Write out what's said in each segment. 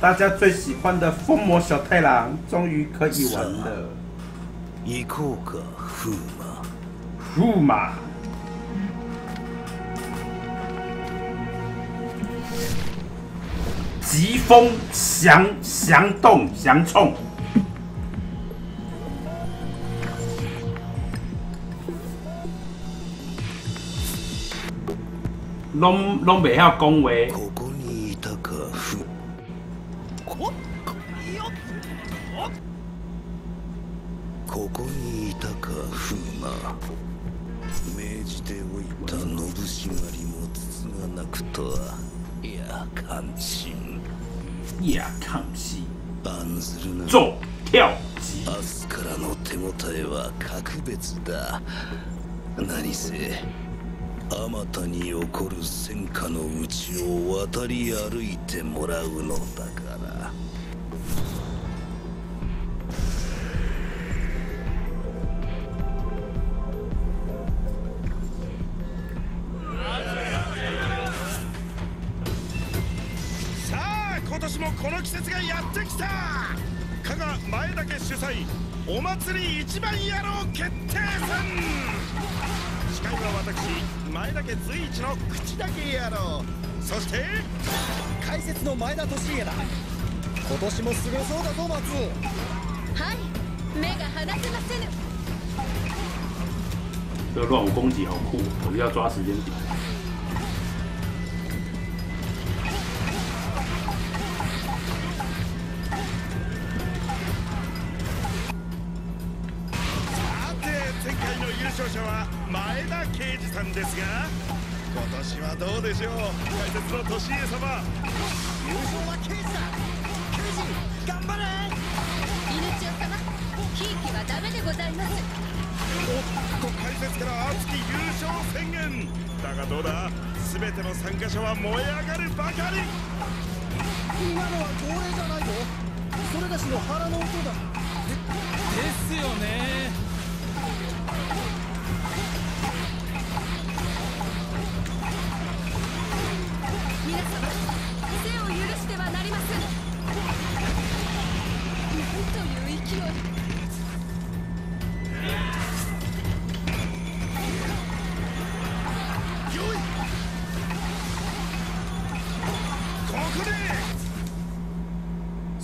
大家最喜欢的疯魔小太郎终于可以玩了。行こうか、風魔。呼马，疾风翔翔动翔冲， 拢拢袂晓讲话。ここにいたか、ふ。ここにいたか、風魔。命じておいた信しがりもつつがなくとは。いや、感心。呀，看戏，案ずるな。走跳击，明日からの手応えは格別だ何せあまたに起こる戦火のうちを渡り歩いてもらうのだから。田家随一の口だけ野郎そして解説の前田利家だ。今年もすごそうだぞ松。はい目が離せませぬ。这个乱舞攻击好酷，我就要抓时间点。どうでしょう。解説の利家様。優勝は刑事だ。刑事頑張れ。犬千代様ひいきはダメでございます。おっと解説から熱き優勝宣言。だがどうだ？全ての参加者は燃え上がるばかり。今のは号令じゃないぞ。それがしの腹の音だ。ですよね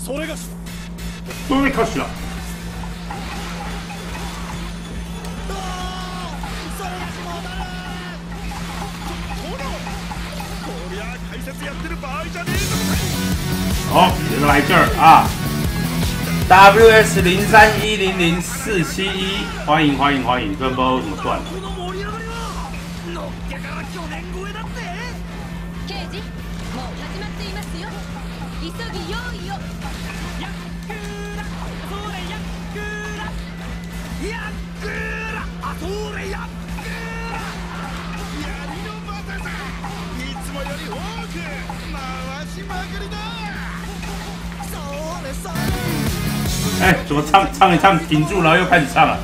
それがしどれかしら？殿こりゃ解説やってる場合じゃねえ哦，原来来这儿啊！WS 零三一零零四七一，欢迎欢迎欢迎，这不知道为什么断了。 哎，怎么唱唱一唱停住，然后又开始唱了？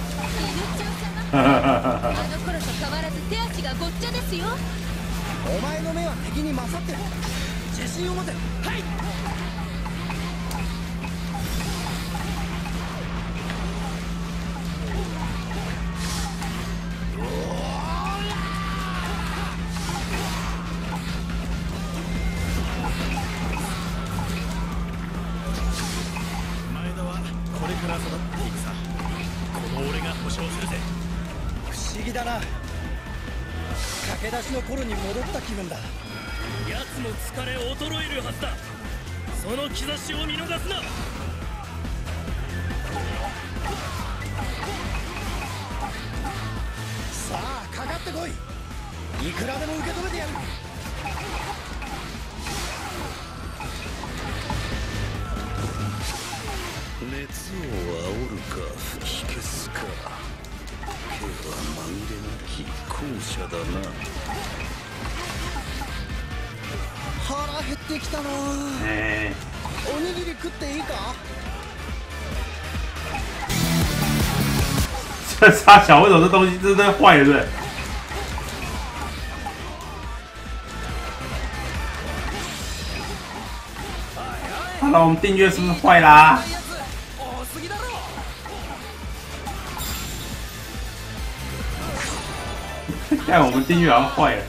風車だな。腹減ってきたな、え。ー、おにぎり食っていいか？这小，为什么这东西这在坏，对不对？好了，我们订阅是不是坏啦？看我们丁禹兮好像坏了。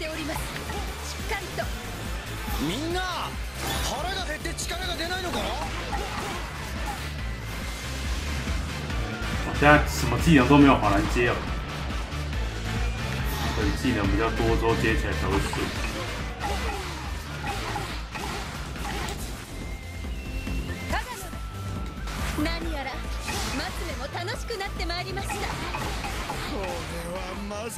ております。しっかりと。みんな腹が減って力が出ないのか？现在什么技能都没有好难接哦，所以技能比较多之后接起来才会顺。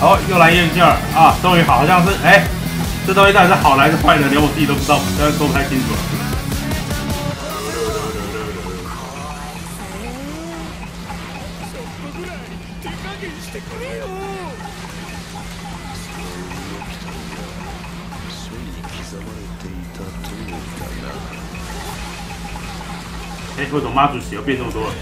好，又来验件啊！终于好像是，哎，这东西到底是好还是坏的，连我自己都不知道，真的说不太清楚。哎，为什么妈祖血又变这么多了？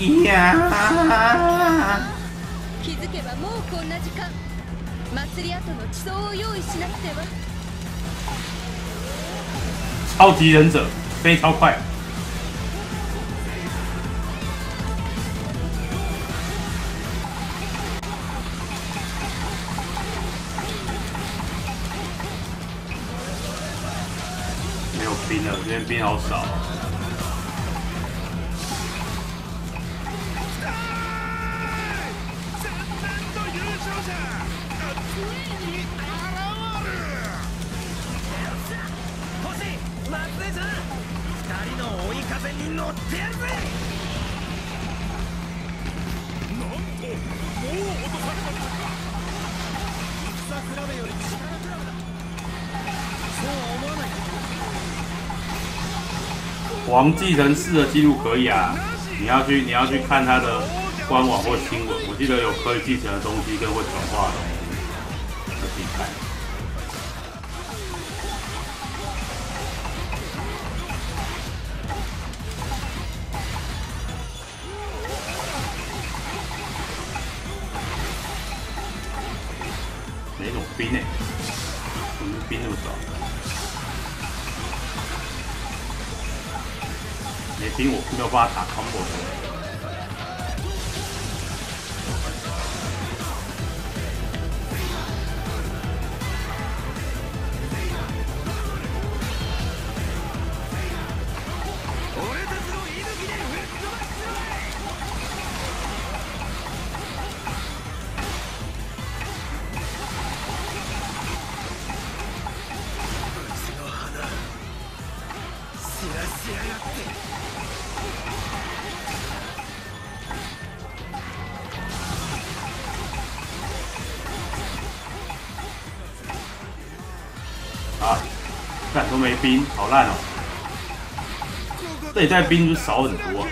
いや気づけばもうこんな時間祭り後の地層を用意しなくては超级忍者飞超快，没有兵了，这边兵好少。 黄继承四的记录可以啊，你要去你要去看他的官网或新闻，我记得有可以继承的东西跟会转化的。干都没兵，好烂哦！这一代兵就少很多、啊。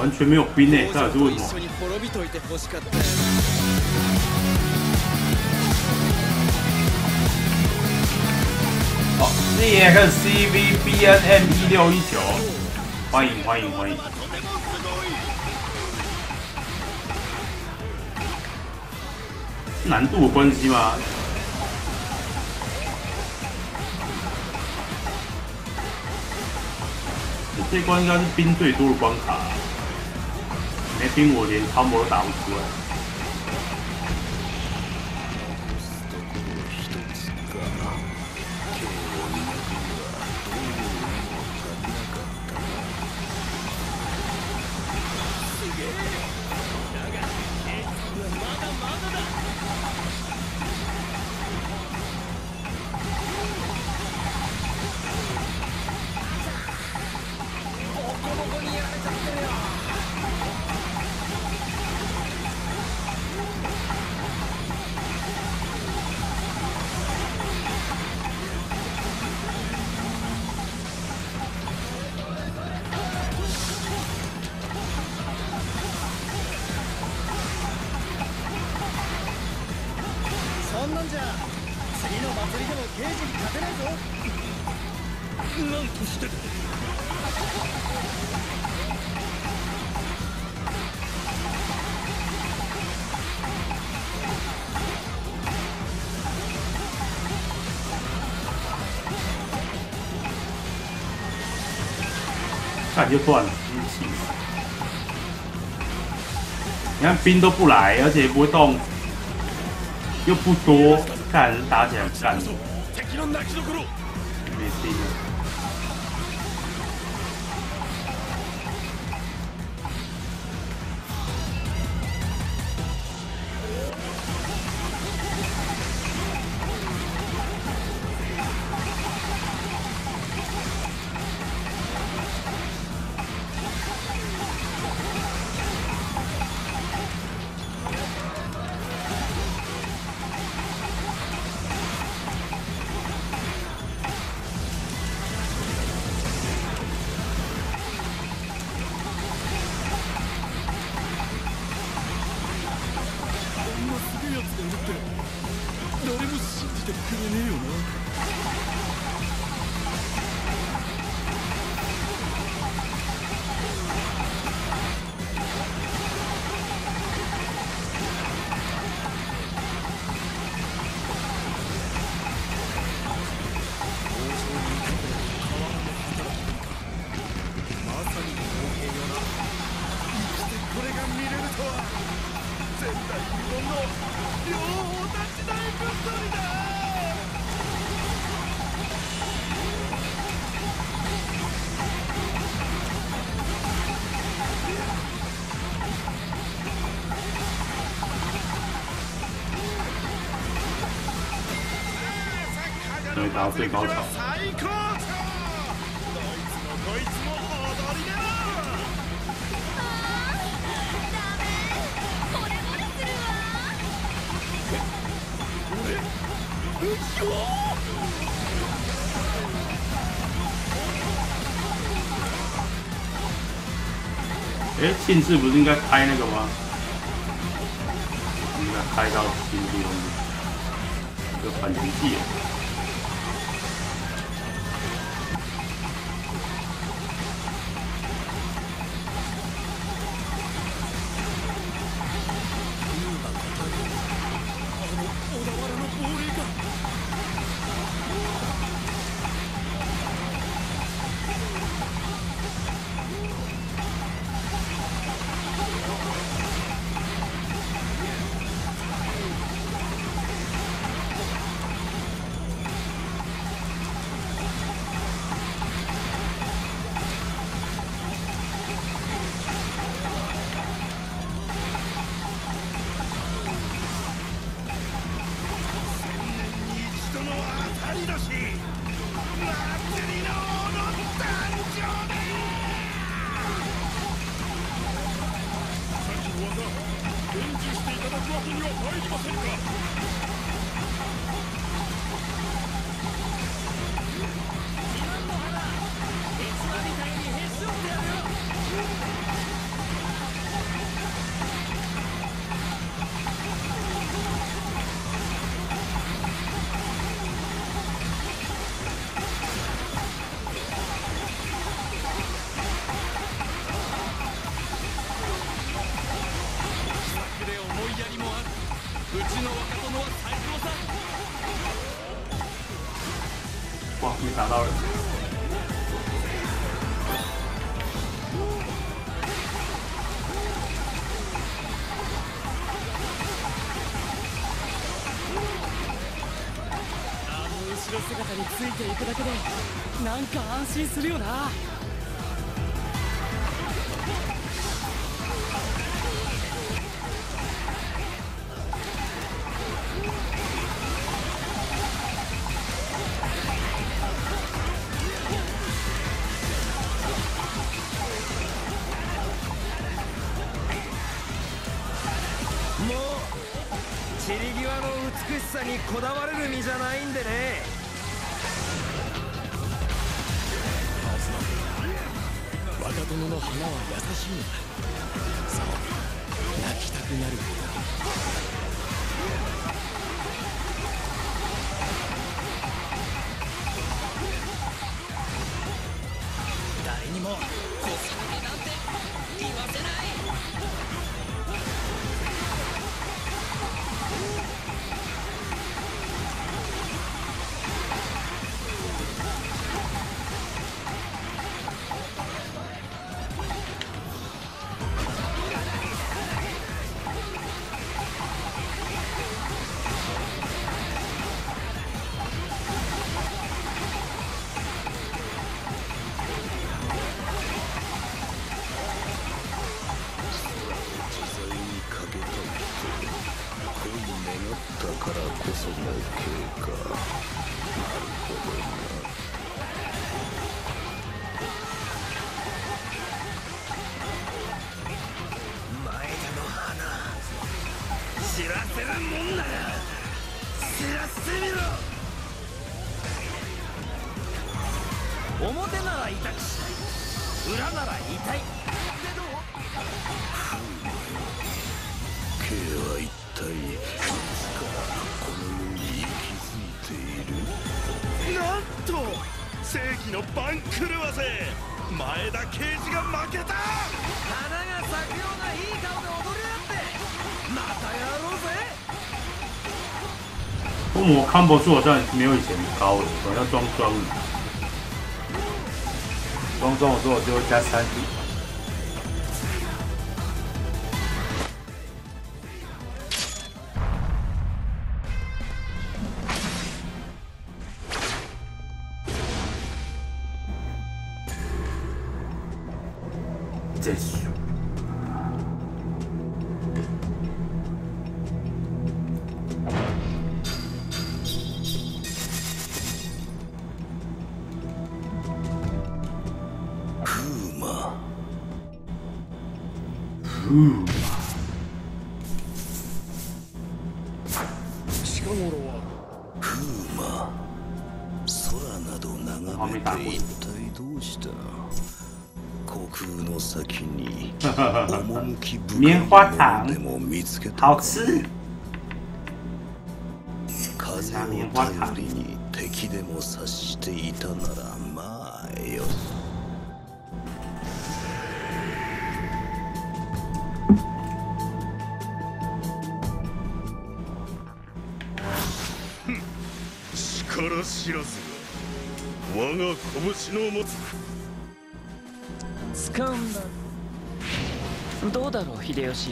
完全没有兵呢、到底是为什么？一緒に滅びといて欲しかったよ好，ZX CVBNM 一六一九，欢迎欢迎欢迎！是难度的关系吗？这一关应该是兵最多的关卡，没 听我连超模都打不出来。就断了。你看兵都不来，而且也不会动，又不多，看打起来干。到最高潮。才可以不是应该开那个吗？应该开到新下老师一定要心するよな。わの美しさにこだわれる身じゃないんでね。優しいんだ。そう。泣きたくなる。前田刑事が負けた。花が咲くようないい顔で踊り合って。またやろうぜ。父母看不住我这没有以前高了，我要装装装装我说我就会加三体。花糖ものでも見つけた好か吃。 どうだろう秀吉。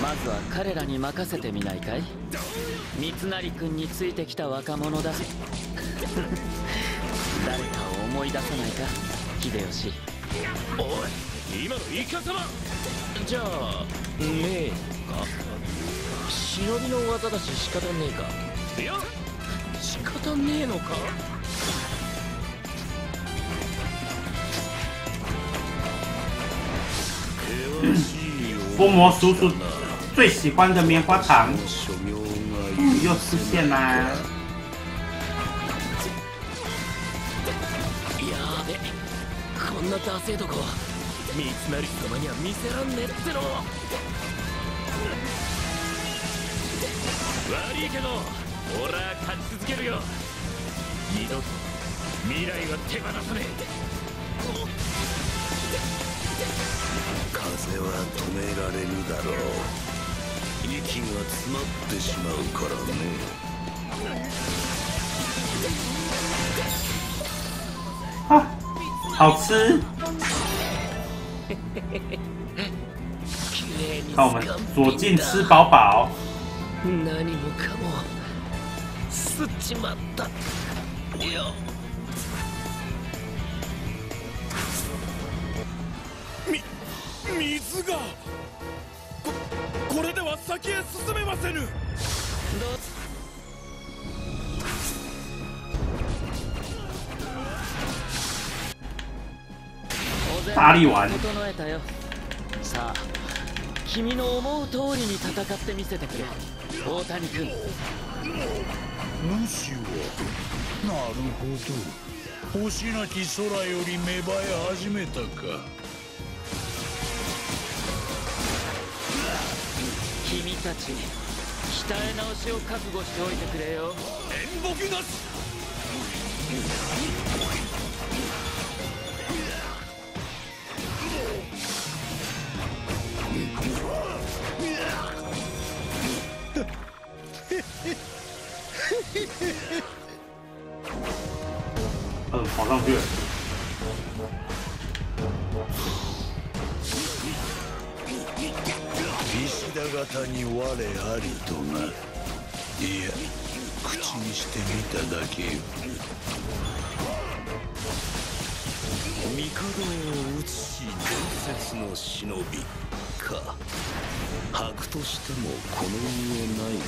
まずは彼らに任せてみないかい。三成君についてきた若者だ 誰かを思い出さないか秀吉。おい今のイカ様。じゃあねえか。忍びの技だし仕方ねえか。いや仕方ねえのか？険しい波魔叔叔最喜欢的棉花糖，嗯，又出现啦！やべこんなダセとこ三成様には見せらんねっての。悪いけど俺は勝ち続けるよ。二度と未来は手放さねえ。風は止められるだろう。息が詰まってしまうからね。啊，好吃！綺麗に看我们左近吃饱饱，何もかも。吸っちまった。よ水が。ここれでは先へ進めませぬ。どうお膳大力丸整えたよ。さあ君の思う通りに戦ってみせてくれ。大谷君。主は。なるほど。星なき空より芽生え始めたかたち鍛え直しを覚悟しておいてくれよ。なし，好上去。に我ありとないや口にしてみただけよ帝を討つし伝説の忍びか白としてもこの上ないな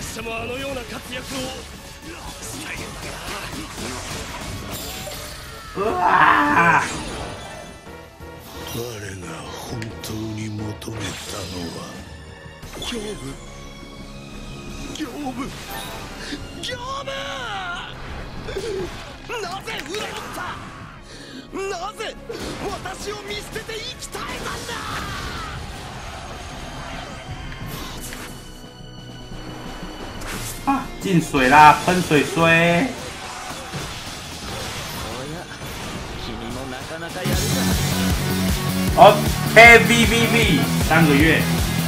拙者もあのような活躍をうわ我が本当に求めたのは業務業務業務なぜ裏切ったなぜ私を見捨てて生き絶えたんだ啊！进水啦，喷水水。，K V V V 三个月，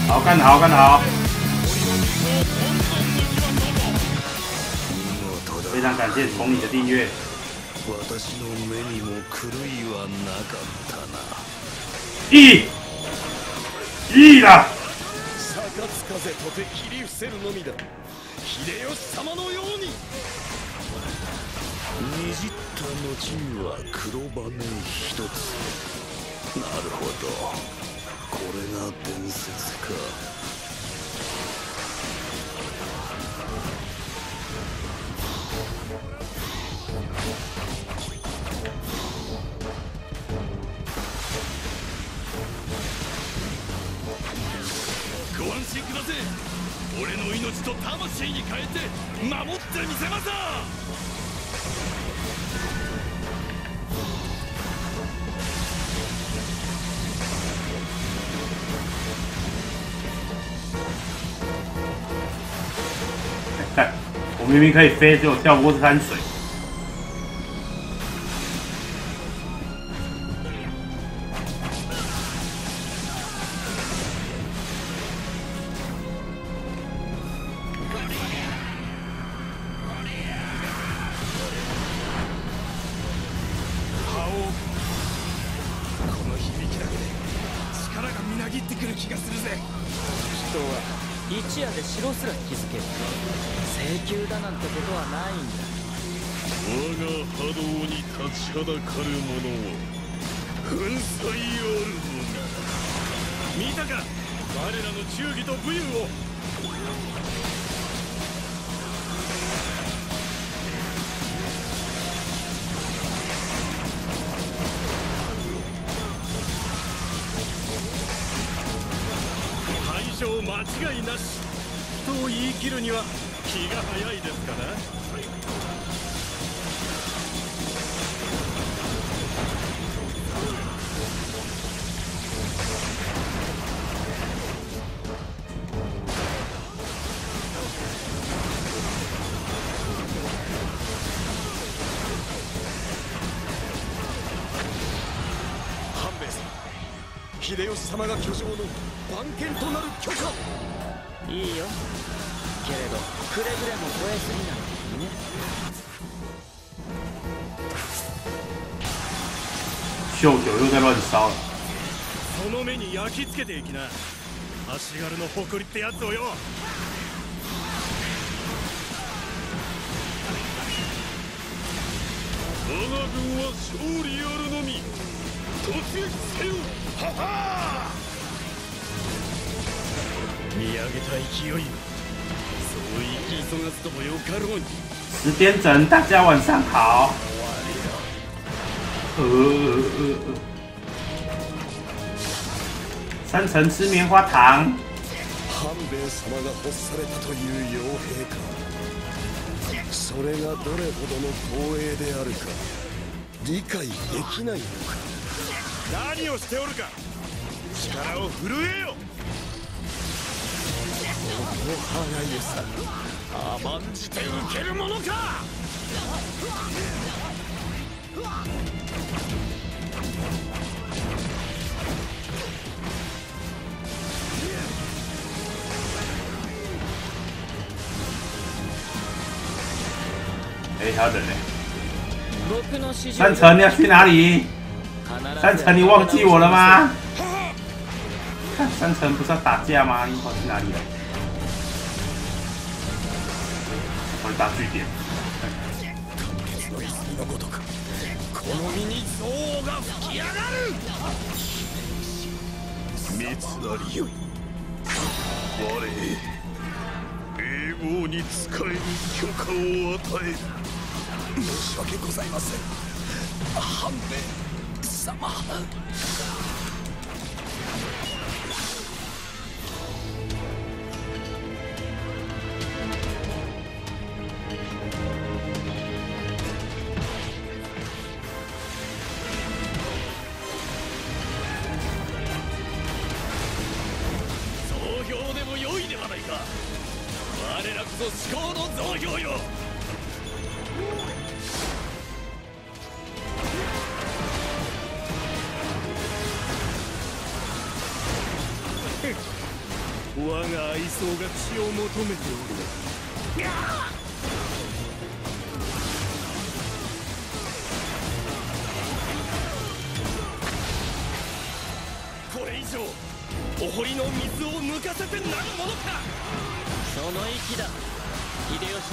好干得好，干得好，非常感谢从你的订阅。私の目にも狂いはなかったな。いいいいだ逆つ風とて切り伏せるのみだ。秀吉様のように。にじった後には黒羽一つ。ななるほど。これが伝説か。ご安心ください俺の命と魂に変えて守ってみせます明明可以飞，结果跳不过这滩水。ん秀吉様が居城の番犬となる許可いいよけれどくれぐれも超えす。ぎないでね秀九又在乱烧了。その目に焼き付けていきな足軽の誇りってやつをよ我が軍は勝利あるのみ突撃せよはは見上げた勢いよそう生き急がずともよかろうに十点整，大家晚上好。呃呃呃呃，三层吃棉花糖。半兵衛様が欲されたという傭兵かそれがどれほどの光栄であるか理解できないのか何をしておるか力を震えよお花湯さん甘んじて受けるものか哎，还有人呢。僕の指示三成，你要去哪里？必ず三成，你忘记我了吗？看三成不是要打架吗？你跑去哪里了？我去打据点。の泉のごとくこの身に憎悪が吹き上がる三成よ我永劫に仕える許可を与える申し訳ございません半兵衛怎么狠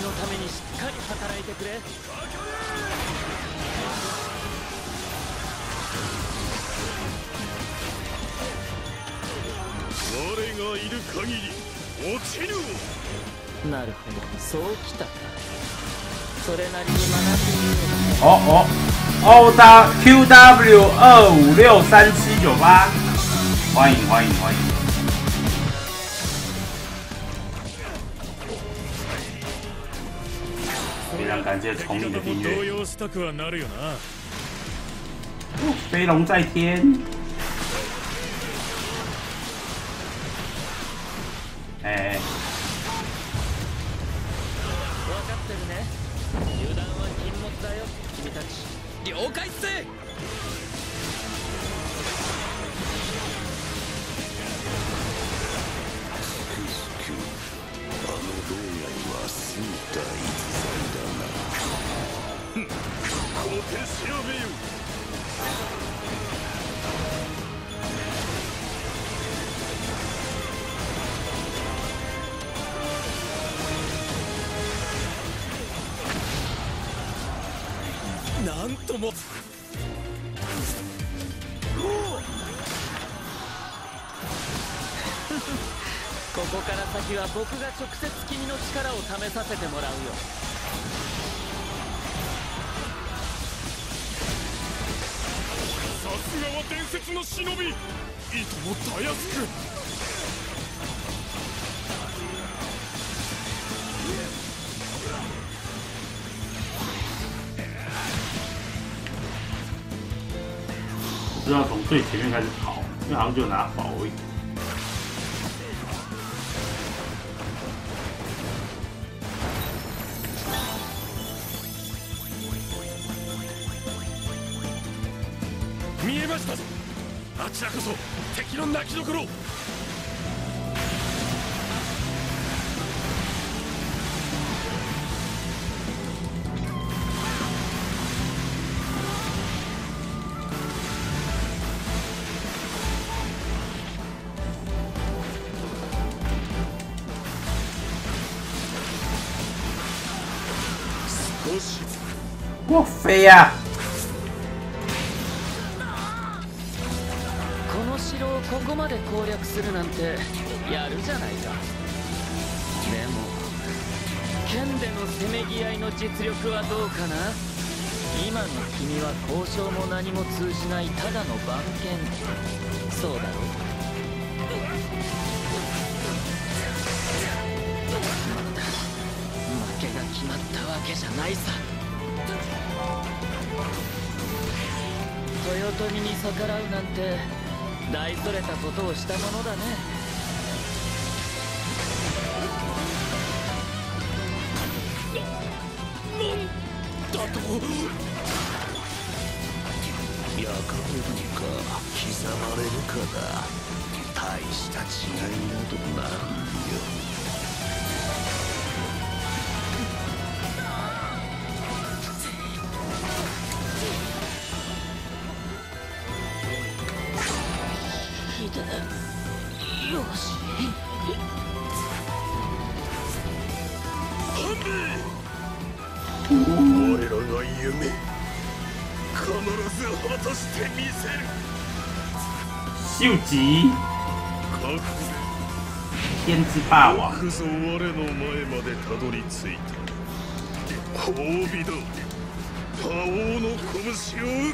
のためにしっかり働いてくれ。我がいる限り落ちるをなるほど。そうきたか。それなりに学んでみよう哦哦，O 大 QW 二五六三七九八，欢迎欢迎欢迎！谢崇礼的订阅，用したくはなるよな飞龙在天。なんとも。ここから先は僕が直接君の力を試させてもらうよ。さすがは伝説の忍び。いともたやすく最前面开始跑，因为好像就拿宝而已。見えましたぞあちらこそ敵の泣きど この城をここまで攻略するなんてやるじゃないか。でも剣でのせめぎ合いの実力はどうかな？今の君は交渉も何も通じないただの番犬。そうだろ？まだ負けが決まったわけじゃないさ。豊臣に逆らうなんて大それたことをしたものだね。だと？焼かれるか。刻まれるかだ大した違いなどないよ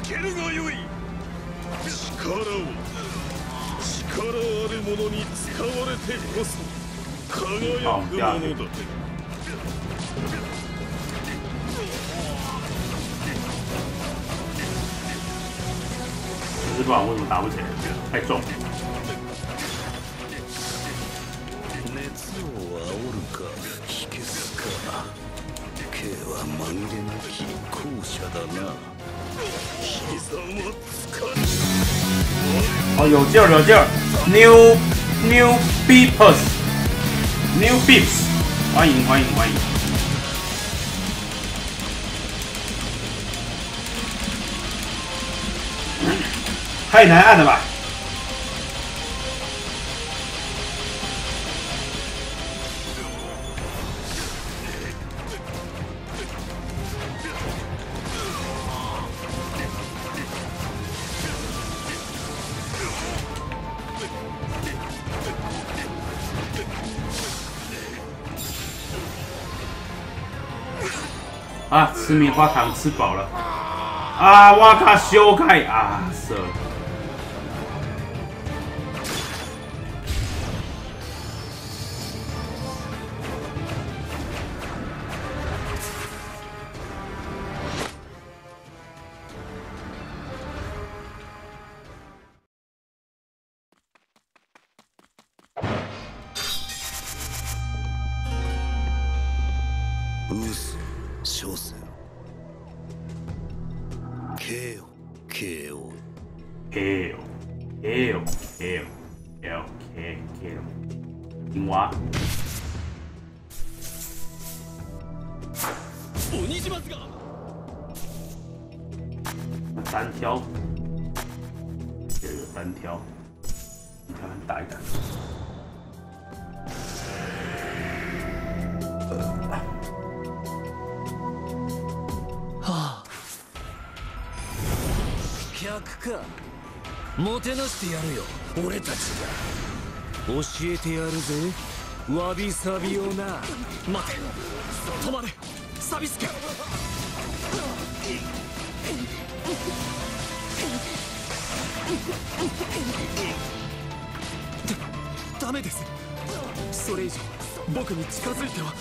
受けるがよい力を力ある者に使われてこそ輝くものだ日之霸王为什么打不起来？太重。熱を煽るか火消すか K は紛れなき後者だな悲惨はつかぬ哦，有劲儿，有劲儿！New New Beeps New Beeps，欢迎欢迎欢迎！太难按了吧？吃棉花糖吃饱了。啊，哇卡修改啊，死了わびさびをな待て止まれサビスケ。だダメですそれ以上僕に近づいては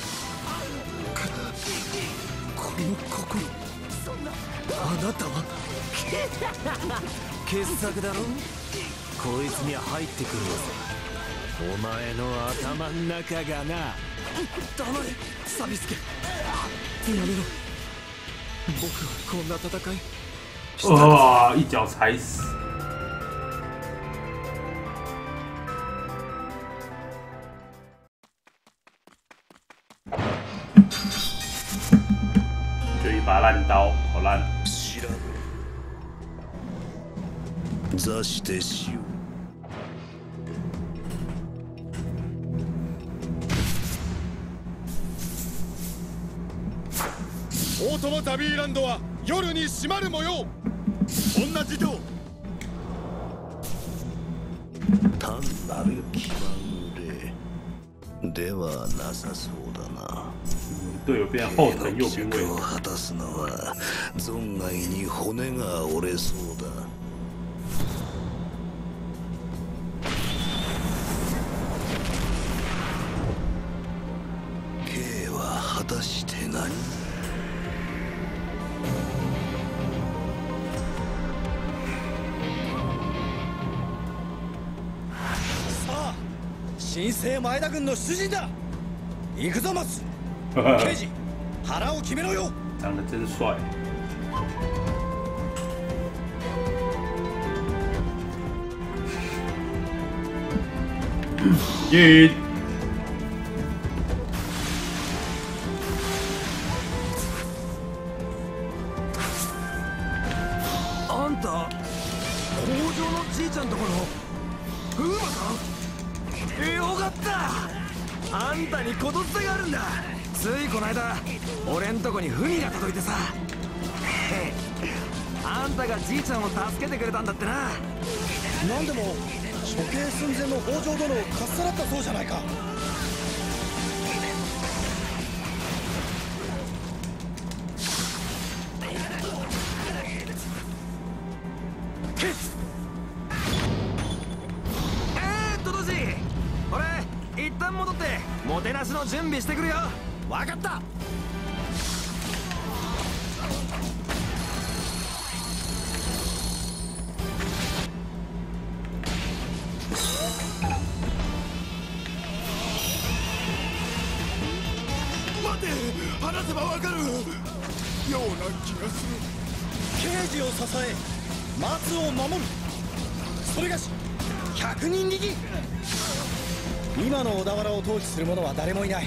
この心あなたは傑作だろこいつには入ってくるのさお前の頭ん中がな。黙れサビスケ。やめろ。僕はこんな戦い。哇、一脚踩死！就一把烂刀，好烂！調べ座して死をオートマザビーランドは夜に閉まる模様。女児童単なる気まぐれではなさそうだな。队友变后藤右兵記卫憶を果たすのは存外に骨が折れそうだ新生前田軍の出陣だ行くぞ松 刑事腹を決めろよ长得真帅。耶！あんたにことつがあるんだ。ついこの間俺んとこに文が届いてさ。あんたがじいちゃんを助けてくれたんだってな。何でも処刑寸前の北条殿をかっさらったそうじゃないか。準備してくるよ。分かった。今の小田原を統治する者は誰もいない。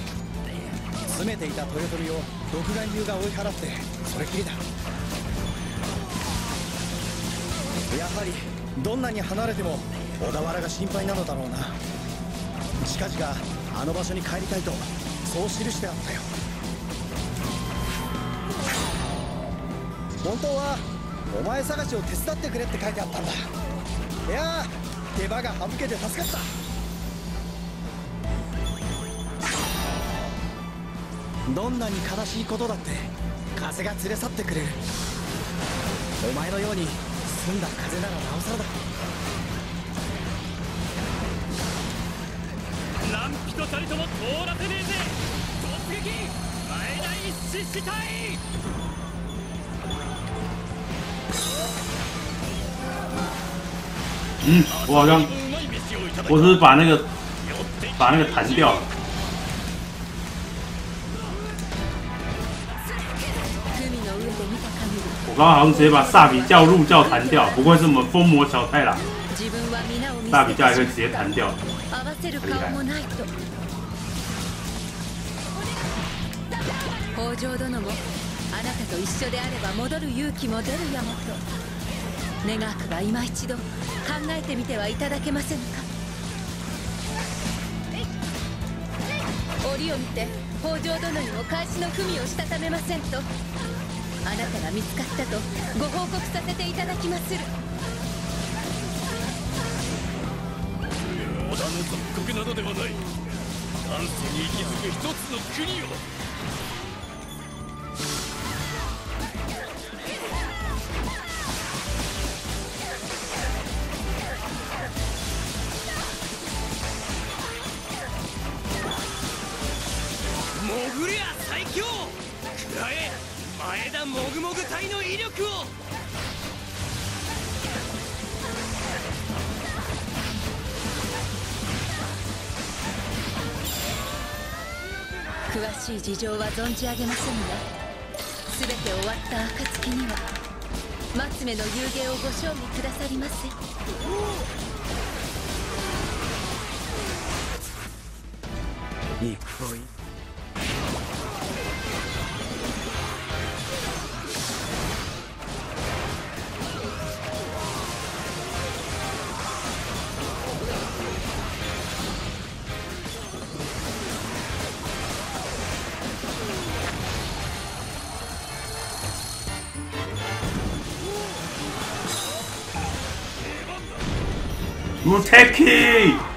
詰めていた豊臣を独眼流が追い払ってそれきりだ。やはりどんなに離れても小田原が心配なのだろうな。近々あの場所に帰りたいとそう記してあったよ。本当はお前探しを手伝ってくれって書いてあったんだ。いや手間が省けて助かった。どんなに悲しいことだって風が連れ去ってくれる。お前のように澄んだ風ならなおさらだ。何人たりとも通らせねえぜ。突撃。前田一死したい。嗯，我好像我是把那个把那个弹掉了。限り我刚刚好像直接把萨比教入教弹掉，不愧是我们疯魔小太郎，萨比教也可以せ直接弹掉。合わせる顔もないと。北条殿もあなたと一緒であれば戻る勇気も出るやもと。願わくば今一度考えてみてはいただけませぬか。折を見て北条殿にも返しの文をしたためませんとあなたが見つかったとご報告させていただきまする。織田の属国などではない。元祖に息づく一つの国を。事情は存じ上げませんが全て終わった暁には松目の幽芸をご賞味くださりませいくい。無敵俺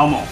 Elmo.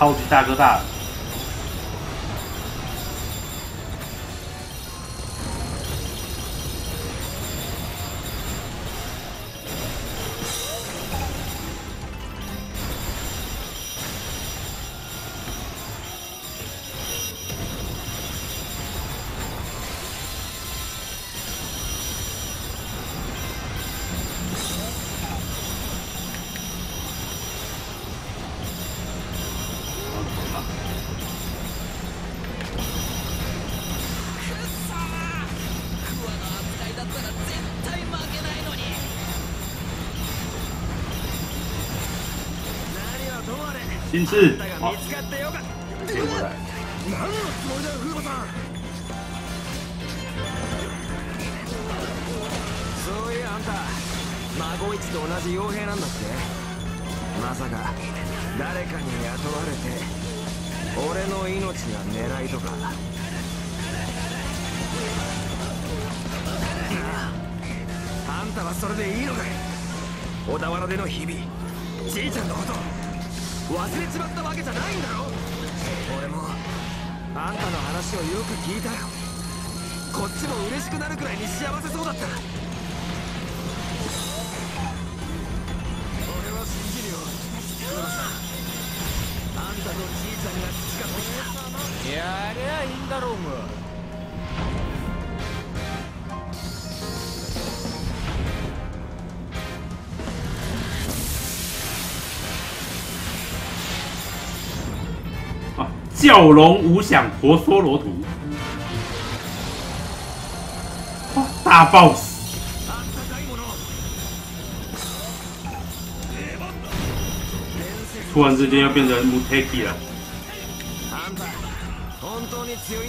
超猛。变成超级大哥大了。金翅，好，捡回来。何のつもりだよ風磨さんそういやあんた孫一と同じ傭兵なんだってまさか誰かに雇われて俺の命が狙いとかなああんたはそれでいいのかい小田原での日々じいちゃんのこと忘れちまったわけじゃないんだろ？俺もあんたの話をよく聞いたよ。こっちも嬉しくなるくらいに幸せそうだった。啊，教龙无响婆娑罗图，哇，大 boss！突然之间要变成 Muteki 了，あんた本当に強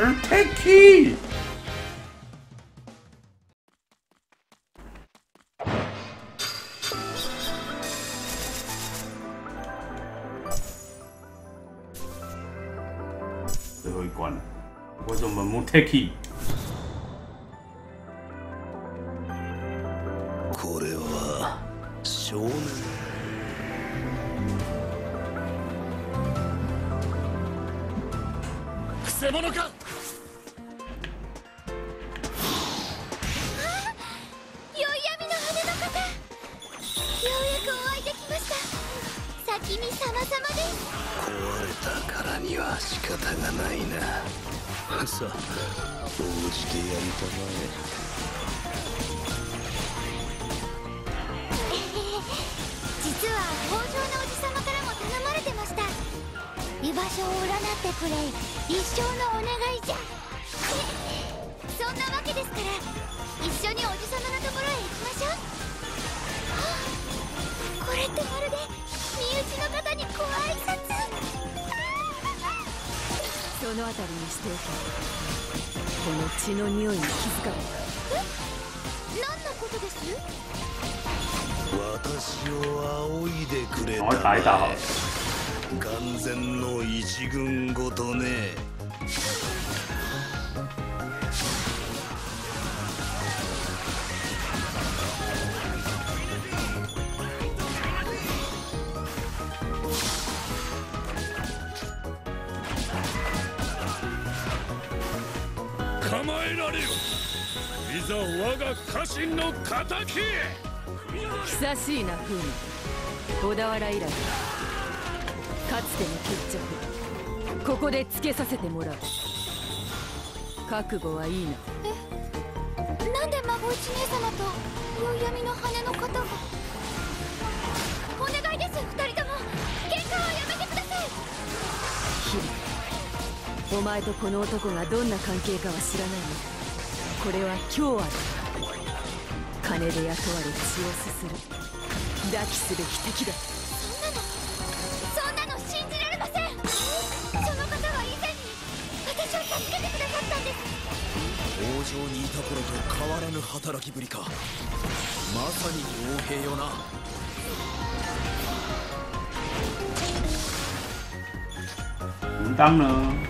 时 take key。最后一关了，为什么不 take key？えられよいざ我が家臣の敵久しいな風磨小田原以来かつての決着ここでつけさせてもらう覚悟はいいなえなんで孫一姉様と宵闇の羽の方が？お前とこの男がどんな関係かは知らないがこれは今日ある金で雇われ血をすする。抱きすべき敵だ。そんなのそんなの信じられません。その方は以前に私を助けてくださったんです。王城にいた頃と変わらぬ働きぶりか。まさに傭兵よな。当呢？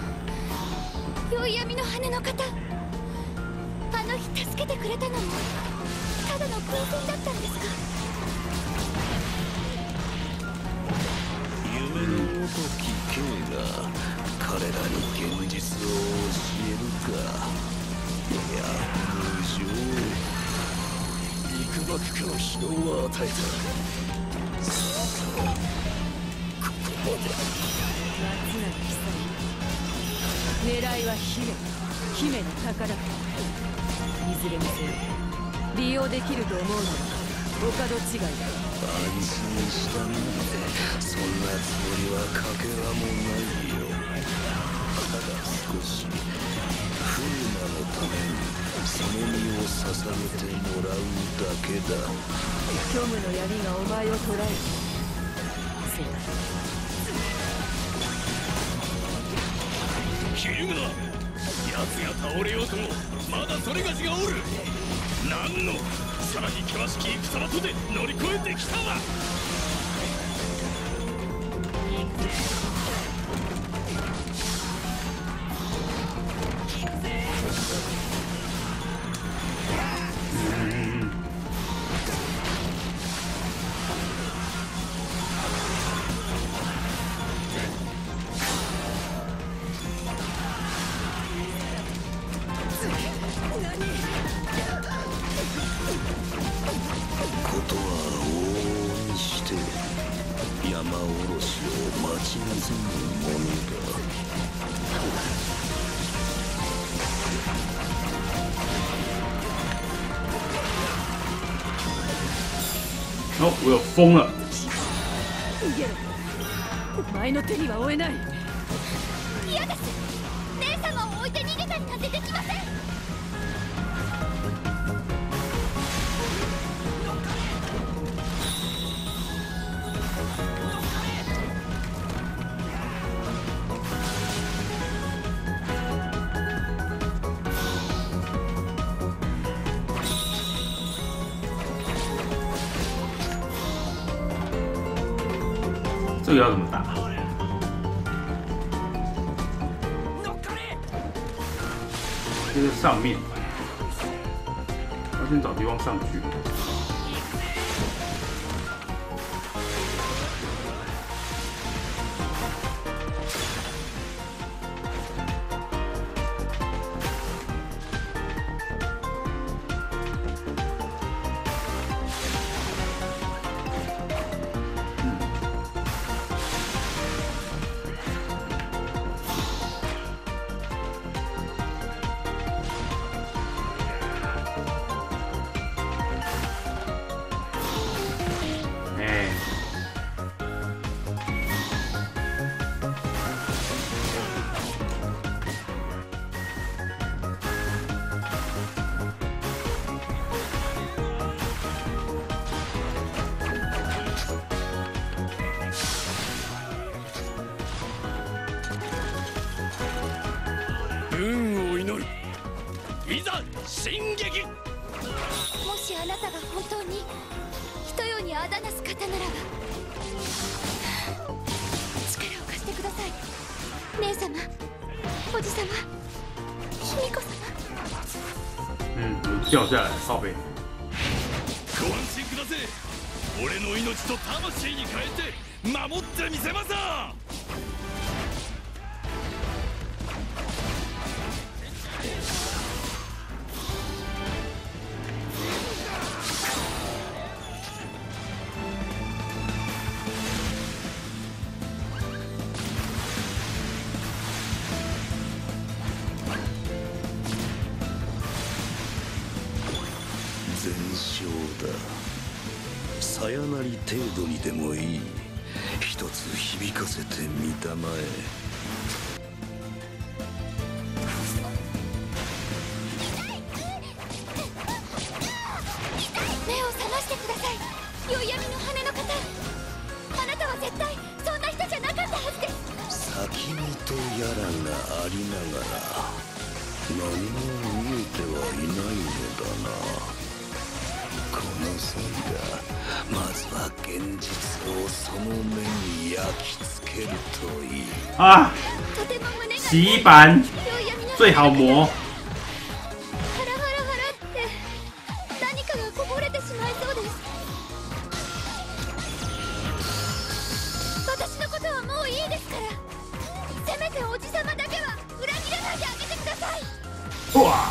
幾ばくかの疲労は与えたさあここまで松永久狙いは姫姫の宝かいずれにせよ利用できると思うのはお門違いだ安心したなんてそんなつもりはかけらもないよただ少し風魔のために。身を捧げてもらうだけだ。虚無の闇がお前を捕らえ。るそうだ。ひるむな奴が倒れようともまだそれがしがおる。何のさらに険しき戦場とで乗り越えてきたわ。疯了！这个要怎么打？这是上面，要先找地方上去。さやなり程度にでもいい。一つ響かせてみたまえ。ください哇！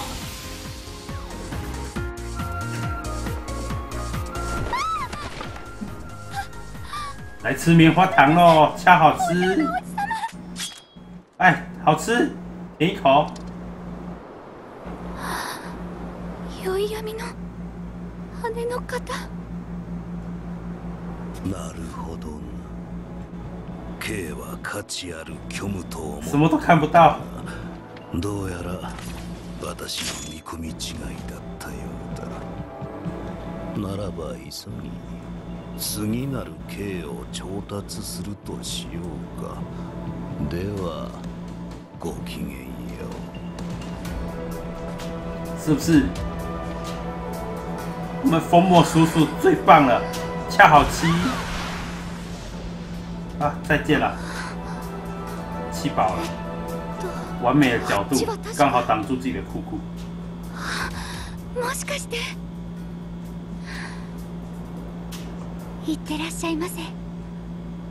来吃棉花糖喽，恰好吃。 哎，好吃，舔一口。宵闇の羽の方。なるほどな。K は価値ある虚無と思什么都看不到。どうやら私の見込み違いだったようだ。ならば急ぎ次なる刑を調達するとしようか。ではごきげんよう是不是？我们疯魔叔叔最棒了，恰好七啊！再见了，气饱了，完美的角度，刚好挡住自己的裤裤。もしかしていってらっしゃいませ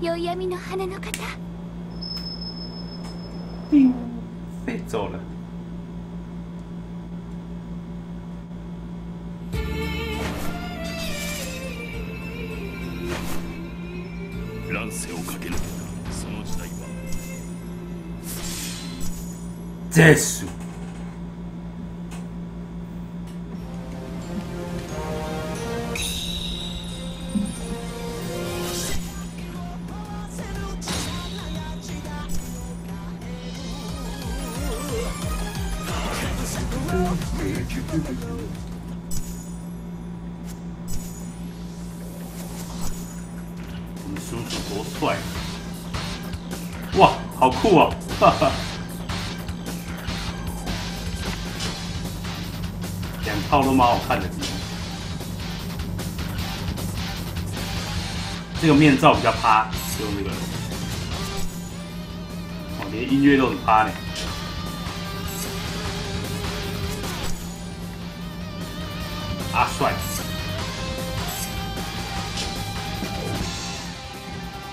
宵闇の羽の方 被揍了。乱性をかけ抜けたその時代は、で。面罩比较趴，就那个，哦，连音乐都很趴呢。啊，帅！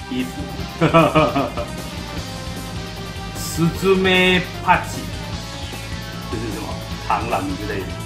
衣服，哈哈哈哈哈。十字妹帕奇，这是什么螳螂之类的。